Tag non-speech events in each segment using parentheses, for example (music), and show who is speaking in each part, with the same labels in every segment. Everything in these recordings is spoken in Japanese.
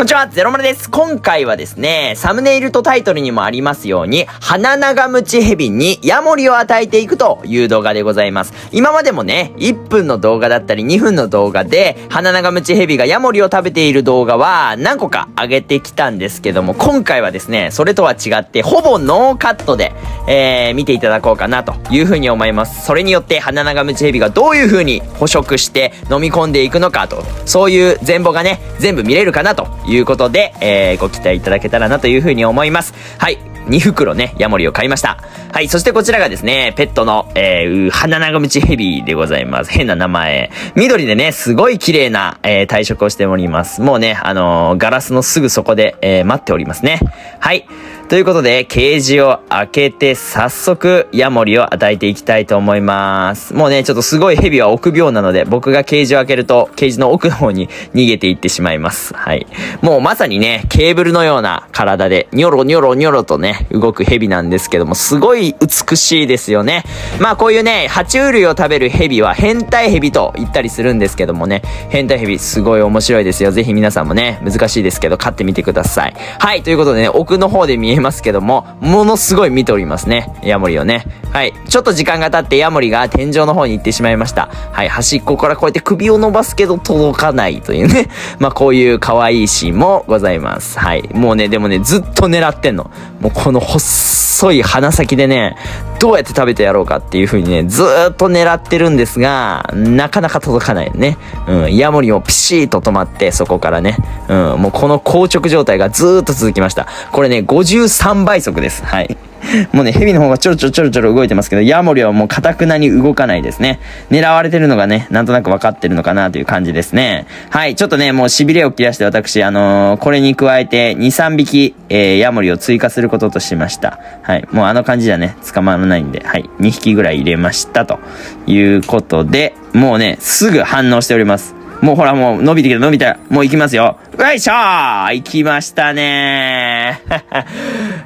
Speaker 1: こんにちは、ゼロマルです。今回はですね、サムネイルとタイトルにもありますように、鼻長ムチヘビにヤモリを与えていくという動画でございます。今までもね、1分の動画だったり2分の動画で、鼻長ムチヘビがヤモリを食べている動画は何個か上げてきたんですけども、今回はですね、それとは違って、ほぼノーカットで、えー、見ていただこうかなというふうに思います。それによって、鼻長ムチヘビがどういうふうに捕食して飲み込んでいくのかと、そういう全貌がね、全部見れるかなということで、えー、ご期待いただけたらなというふうに思います。はい。2袋ね、ヤモリを買いました。はい。そしてこちらがですね、ペットの、えー、花長道ヘビーでございます。変な名前。緑でね、すごい綺麗な、えー、体色をしております。もうね、あのー、ガラスのすぐそこで、えー、待っておりますね。はい。ということで、ケージを開けて早速ヤモリを与えていきたいと思います。もうね、ちょっとすごいヘビは臆病なので、僕がケージを開けると、ケージの奥の方に逃げていってしまいます。はい。もうまさにね、ケーブルのような体で、ニョロニョロニョロとね、動くヘビなんですけども、すごい美しいですよね。まあこういうね、爬虫類を食べるヘビは変態ヘビと言ったりするんですけどもね、変態ヘビすごい面白いですよ。ぜひ皆さんもね、難しいですけど、飼ってみてください。はい、ということでね、奥の方で見えますけども、ものすごい見ておりますね。ヤモリをね。はい。ちょっと時間が経ってヤモリが天井の方に行ってしまいました。はい。端っこからこうやって首を伸ばすけど届かないというね。(laughs) まあこういう可愛いシーンもございます。はい。もうね、でもね、ずっと狙ってんの。もうこの細い鼻先でね、どうやって食べてやろうかっていう風にね、ずーっと狙ってるんですが、なかなか届かないよね。うん、ヤモリもピシーと止まって、そこからね、うん、もうこの硬直状態がずーっと続きました。これね、53 3倍速です。はい。(laughs) もうね、蛇の方がちょろちょろちょろちょろ動いてますけど、ヤモリはもう堅くなに動かないですね。狙われてるのがね、なんとなく分かってるのかなという感じですね。はい、ちょっとね、もう痺れを切らして私、あのー、これに加えて2、3匹、えー、ヤモリを追加することとしました。はい、もうあの感じじゃね、捕まらないんで、はい、2匹ぐらい入れましたということで、もうね、すぐ反応しております。もうほらもう伸びてきた伸びた。もう行きますよ。よいしょー行きましたねー。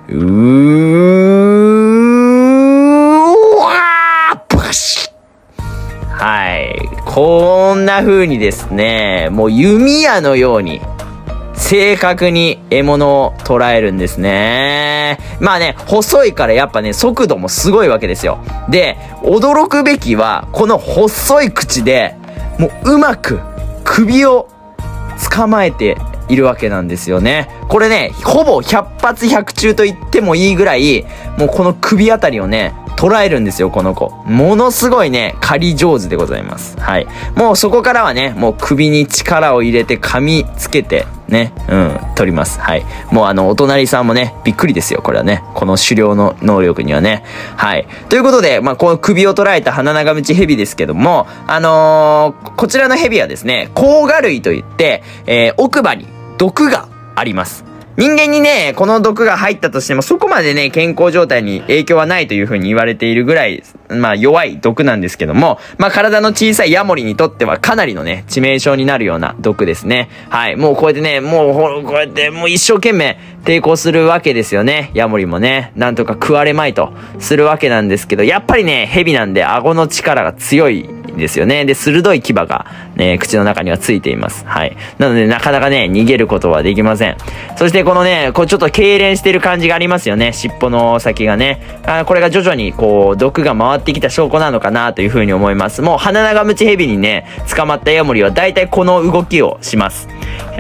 Speaker 1: (laughs) うーわーバシはい。こんな風にですね、もう弓矢のように、正確に獲物を捉えるんですね。まあね、細いからやっぱね、速度もすごいわけですよ。で、驚くべきは、この細い口で、もううまく首を捕まえているわけなんですよね。これね、ほぼ100発100中と言ってもいいぐらい、もうこの首あたりをね、捉えるんですよ、この子。ものすごいね、狩り上手でございます。はい。もうそこからはね、もう首に力を入れて噛みつけて、ね、うん、取ります。はい。もうあの、お隣さんもね、びっくりですよ、これはね。この狩猟の能力にはね。はい。ということで、まあ、この首を捉えた鼻長ムチヘビですけども、あのー、こちらのヘビはですね、甲賀類といって、えー、奥歯に毒があります。人間にね、この毒が入ったとしても、そこまでね、健康状態に影響はないというふうに言われているぐらい、まあ弱い毒なんですけども、まあ体の小さいヤモリにとってはかなりのね、致命傷になるような毒ですね。はい。もうこうやってね、もうこうやってもう一生懸命抵抗するわけですよね。ヤモリもね、なんとか食われまいとするわけなんですけど、やっぱりね、蛇なんで顎の力が強いですよね。で、鋭い牙がね、口の中にはついています。はい。なので、なかなかね、逃げることはできません。そして、このね、こうちょっと痙攣してる感じがありますよね。尻尾の先がね。あこれが徐々に、こう、毒が回ってきた証拠なのかなというふうに思います。もう、鼻長ムチヘビにね、捕まったヤモリは大体この動きをします。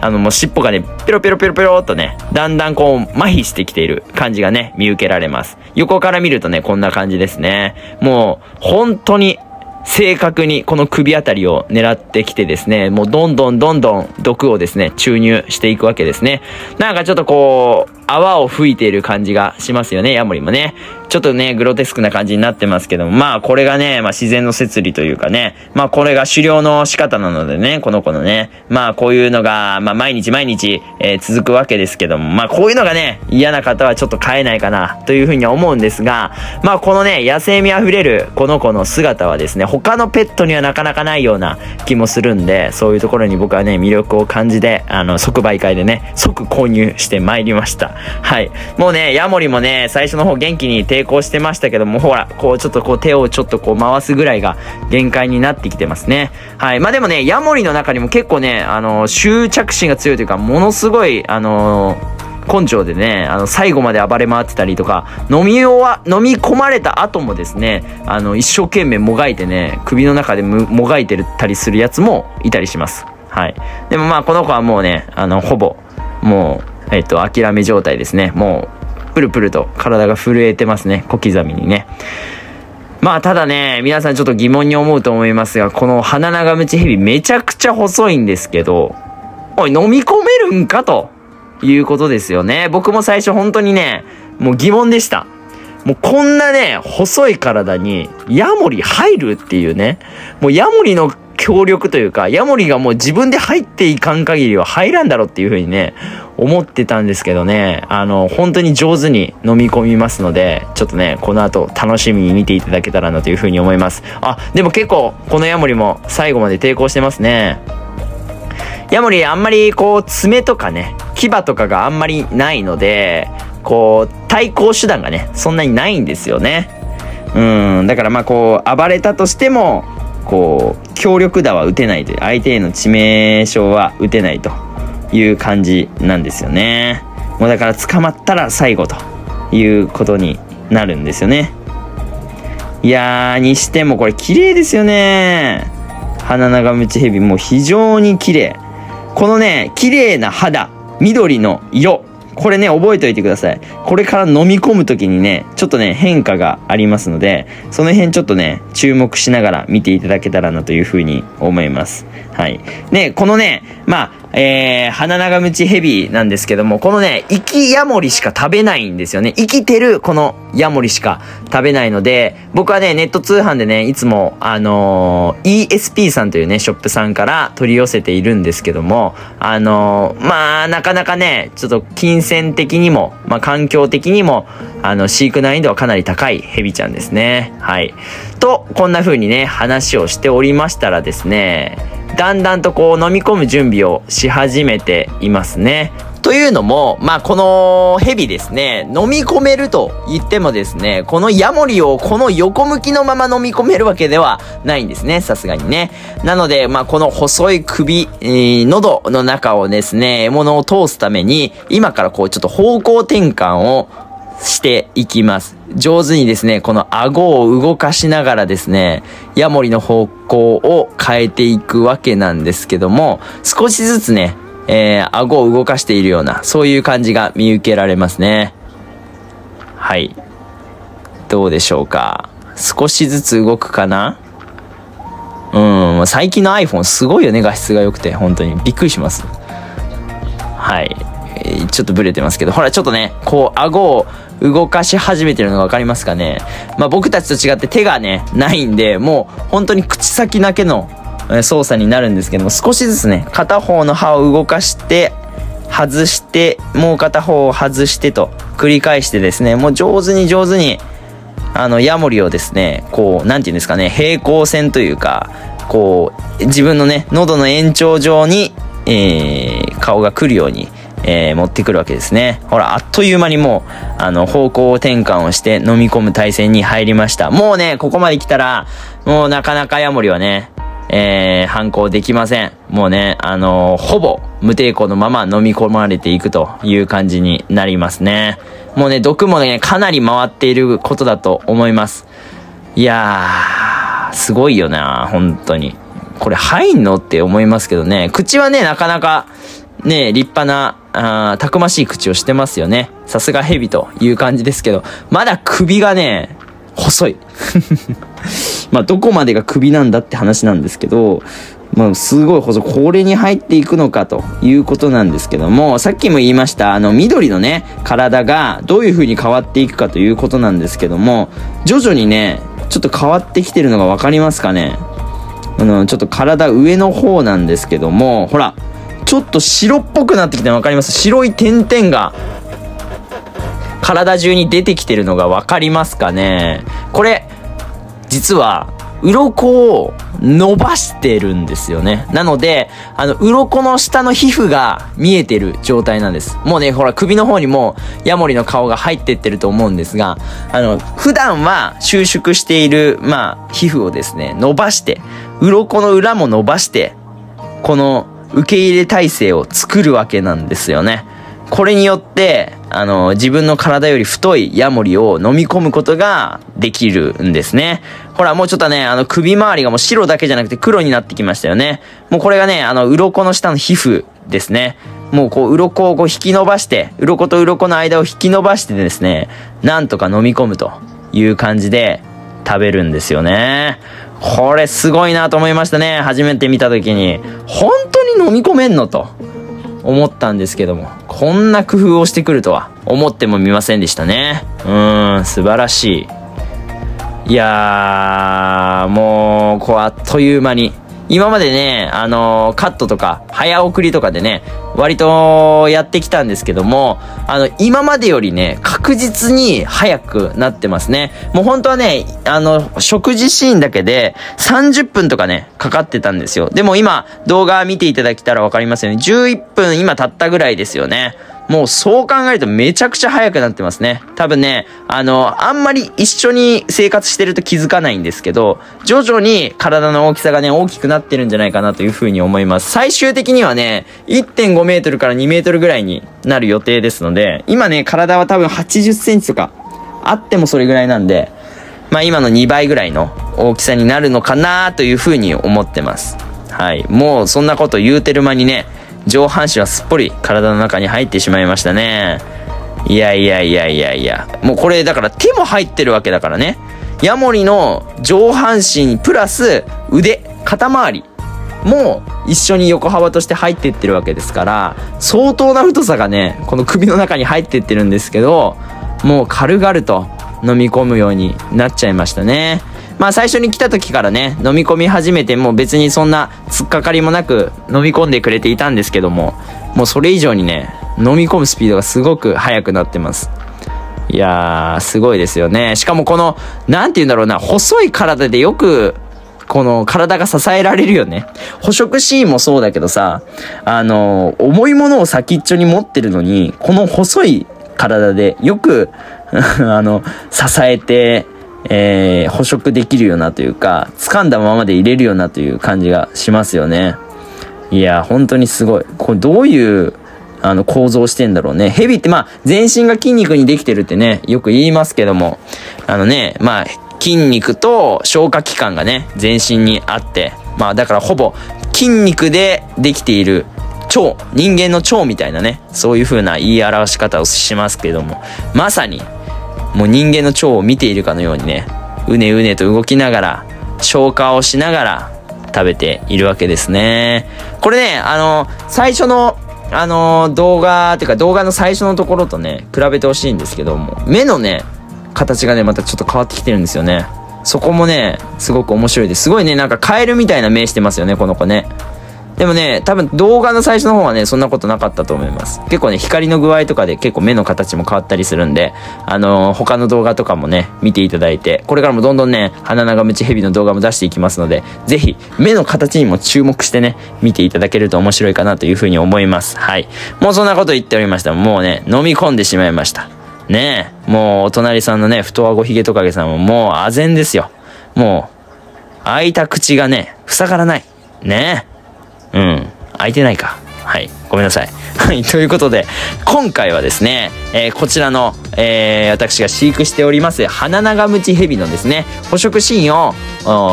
Speaker 1: あの、もう尻尾がね、ペロペロペロペロっとね、だんだんこう、麻痺してきている感じがね、見受けられます。横から見るとね、こんな感じですね。もう、本当に、正確にこの首あたりを狙ってきてですね、もうどんどんどんどん毒をですね、注入していくわけですね。なんかちょっとこう、泡を吹いている感じがしますよね、ヤモリもね。ちょっとね、グロテスクな感じになってますけども、まあこれがね、まあ自然の摂理というかね、まあこれが狩猟の仕方なのでね、この子のね、まあこういうのが、まあ毎日毎日、えー、続くわけですけども、まあこういうのがね、嫌な方はちょっと飼えないかな、というふうには思うんですが、まあこのね、野生味あふれるこの子の姿はですね、他のペットにはなかなかないような気もするんで、そういうところに僕はね、魅力を感じて、あの、即売会でね、即購入してまいりました。はい。もうね、ヤモリもね、最初の方元気に抵抗してましたけども、ほら、こうちょっとこう手をちょっとこう回すぐらいが限界になってきてますね。はい。まあでもね、ヤモリの中にも結構ね、あの、執着心が強いというか、ものすごい、あの根性でね、あの、最後まで暴れ回ってたりとか、飲み終わ、飲み込まれた後もですね、あの、一生懸命もがいてね、首の中でもがいてたりするやつもいたりします。はい。でもまあ、この子はもうね、あの、ほぼ、もう、えっと、諦め状態ですね。もう、プルプルと体が震えてますね。小刻みにね。まあ、ただね、皆さんちょっと疑問に思うと思いますが、この鼻長ムチヘビめちゃくちゃ細いんですけど、おい、飲み込めるんかと。いうことですよね。僕も最初本当にね、もう疑問でした。もうこんなね、細い体にヤモリ入るっていうね。もうヤモリの協力というか、ヤモリがもう自分で入っていかん限りは入らんだろうっていう風にね、思ってたんですけどね、あの、本当に上手に飲み込みますので、ちょっとね、この後楽しみに見ていただけたらなという風に思います。あ、でも結構、このヤモリも最後まで抵抗してますね。ヤモリあんまりこう爪とかね、牙とかがあんまりないので、こう対抗手段がね、そんなにないんですよね。うん、だからまあこう暴れたとしても、こう強力打は打てないという、相手への致命傷は打てないという感じなんですよね。もうだから捕まったら最後ということになるんですよね。いやー、にしてもこれ綺麗ですよね。鼻長ムチヘビもう非常に綺麗。このね、綺麗な肌、緑の色。これね、覚えておいてください。これから飲み込む時にね、ちょっとね、変化がありますので、その辺ちょっとね、注目しながら見ていただけたらなというふうに思います。はい。ね、このね、まあ、えー、鼻長ムチヘビなんですけども、このね、生きヤモリしか食べないんですよね。生きてるこのヤモリしか食べないので、僕はね、ネット通販でね、いつも、あのー、ESP さんというね、ショップさんから取り寄せているんですけども、あのー、まあ、なかなかね、ちょっと金銭的にも、まあ、環境的にも、あの、飼育難易度はかなり高いヘビちゃんですね。はい。と、こんな風にね、話をしておりましたらですね、だんだんとこう飲み込む準備をし始めていますね。というのも、まあ、このヘビですね、飲み込めると言ってもですね、このヤモリをこの横向きのまま飲み込めるわけではないんですね、さすがにね。なので、まあ、この細い首、えー、喉の中をですね、獲物を通すために、今からこうちょっと方向転換をしていきます。上手にですね、この顎を動かしながらですね、ヤモリの方向を変えていくわけなんですけども、少しずつね、えー、顎を動かしているような、そういう感じが見受けられますね。はい。どうでしょうか。少しずつ動くかなうん、最近の iPhone すごいよね、画質が良くて、本当に。びっくりします。はい。ちょっとブレてますけど、ほら、ちょっとね、こう、顎を動かし始めてるのがわかりますかね。まあ僕たちと違って手がね、ないんで、もう本当に口先だけの操作になるんですけども、少しずつね、片方の歯を動かして、外して、もう片方を外してと繰り返してですね、もう上手に上手に、あの、ヤモリをですね、こう、なんて言うんですかね、平行線というか、こう、自分のね、喉の延長上に、えー、顔が来るように、えー、持ってくるわけですね。ほら、あっという間にもう、あの、方向転換をして飲み込む体勢に入りました。もうね、ここまで来たら、もうなかなかヤモリはね、えー、反抗できません。もうね、あのー、ほぼ無抵抗のまま飲み込まれていくという感じになりますね。もうね、毒もね、かなり回っていることだと思います。いやー、すごいよな、本当に。これ入んの？って思いますけどね。口はね、なかなか、ね、立派な、あたくましい口をしてますよね。さすが蛇という感じですけど、まだ首がね、細い。(laughs) まあ、どこまでが首なんだって話なんですけど、まあ、すごい細い。これに入っていくのかということなんですけども、さっきも言いました、あの、緑のね、体がどういう風に変わっていくかということなんですけども、徐々にね、ちょっと変わってきてるのがわかりますかね？あの、ちょっと体上の方なんですけども、ほら、ちょっと白っぽくなってきてわかります？白い点々が体中に出てきてるのがわかりますかね？これ、実は鱗を伸ばしてるんですよね。なので、あの、鱗の下の皮膚が見えてる状態なんです。もうね、ほら、首の方にもヤモリの顔が入ってってると思うんですが、あの、普段は収縮している、まあ、皮膚をですね、伸ばして、鱗の裏も伸ばして、この受け入れ体制を作るわけなんですよね。これによって、あの、自分の体より太いヤモリを飲み込むことができるんですね。ほら、もうちょっとね、あの、首周りがもう白だけじゃなくて黒になってきましたよね。もうこれがね、あの、鱗の下の皮膚ですね。もうこう、鱗をこう引き伸ばして、鱗と鱗の間を引き伸ばしてですね、なんとか飲み込むという感じで食べるんですよね。これすごいなと思いましたね。初めて見た時に。本当に飲み込めんのと。思ったんですけども、こんな工夫をしてくるとは思ってもみませんでしたね。うーん、素晴らしい。いやー、もう、こう、あっという間に、今までね、あのー、カットとか、早送りとかでね、割とやってきたんですけども、あの、今までよりね、確実に早くなってますね。もう本当はね、あの、食事シーンだけで30分とかね、かかってたんですよ。でも今、動画見ていただけたらわかりますよね。11分今経ったぐらいですよね。もうそう考えるとめちゃくちゃ早くなってますね。多分ね、あの、あんまり一緒に生活してると気づかないんですけど、徐々に体の大きさがね、大きくなってるんじゃないかなというふうに思います。最終的にはね、1.5メートルから2メートルぐらいになる予定ですので、今ね、体は多分80センチとか、あってもそれぐらいなんで、まあ今の2倍ぐらいの大きさになるのかなというふうに思ってます。はい。もうそんなこと言うてる間にね、上半身はすっぽり体の中に入ってしまいましたね。いやいやいやいやいや。もうこれだから手も入ってるわけだからね。ヤモリの上半身プラス腕、肩周りも一緒に横幅として入ってってるわけですから、相当な太さがね、この首の中に入ってってるんですけど、もう軽々と飲み込むようになっちゃいましたね。まあ最初に来た時からね、飲み込み始めても別にそんな突っかかりもなく飲み込んでくれていたんですけども、もうそれ以上にね、飲み込むスピードがすごく速くなってます。いやー、すごいですよね。しかもこの、なんて言うんだろうな、細い体でよく、この体が支えられるよね。捕食シーンもそうだけどさ、あの、重いものを先っちょに持ってるのに、この細い体でよく (laughs) あの、支えてえー、捕食できるようなというか、掴んだままで入れるようなという感じがしますよね。いや、本当にすごい。これどういう、あの、構造してんだろうね。ヘビってまあ、全身が筋肉にできてるってね、よく言いますけども、あのね、まあ、筋肉と消化器官がね、全身にあって、まあ、だからほぼ筋肉でできている腸、人間の腸みたいなね、そういう風な言い表し方をしますけども、まさにもう人間の腸を見ているかのようにね、うねうねと動きながら、消化をしながら食べているわけですね。これね、あの、最初の、あの、動画、っていうか動画の最初のところとね、比べてほしいんですけども、目のね、形がね、またちょっと変わってきてるんですよね。そこもね、すごく面白いです。すごいね、なんかカエルみたいな目してますよね、この子ね。でもね、多分動画の最初の方はね、そんなことなかったと思います。結構ね、光の具合とかで結構目の形も変わったりするんで、あのー、他の動画とかもね、見ていただいて、これからもどんどんね、鼻長ムチヘビの動画も出していきますので、ぜひ、目の形にも注目してね、見ていただけると面白いかなというふうに思います。はい。もうそんなこと言っておりました。もうね、飲み込んでしまいました。ねえ、もうお隣さんのね、太あごひげトカゲさんももうあぜんですよ。もう、開いた口がね、塞がらない。ねえ。うん。空いてないか。はい。ごめんなさい。はい。(laughs) ということで、今回はですね、えー、こちらの、えー、私が飼育しております、花長ムチヘビのですね、捕食シーン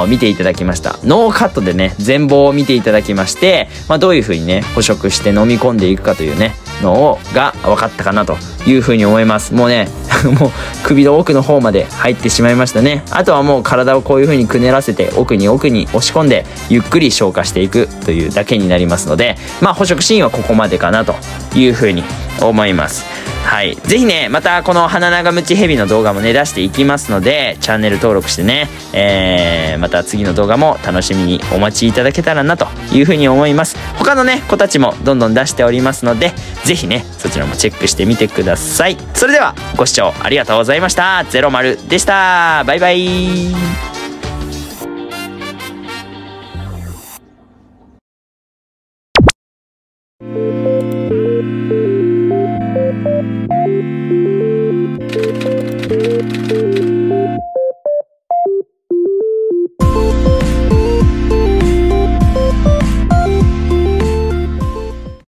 Speaker 1: を見ていただきました。ノーカットでね、全貌を見ていただきまして、まあ、どういう風にね、捕食して飲み込んでいくかというね、のを、が分かったかなという風に思います。もうね、(laughs) もう首の奥の方まで入ってしまいましたね。あとはもう体をこういう風にくねらせて奥に奥に押し込んでゆっくり消化していくというだけになりますので、まあ捕食シーンはここまでかなという風に思います。はい。ぜひね、またこの花長ムチヘビの動画もね、出していきますので、チャンネル登録してね、えー、また次の動画も楽しみにお待ちいただけたらなというふうに思います。他のね、子たちもどんどん出しておりますので、ぜひね、そちらもチェックしてみてください。それでは、ご視聴ありがとうございました。ゼロマルでした。バイバイ。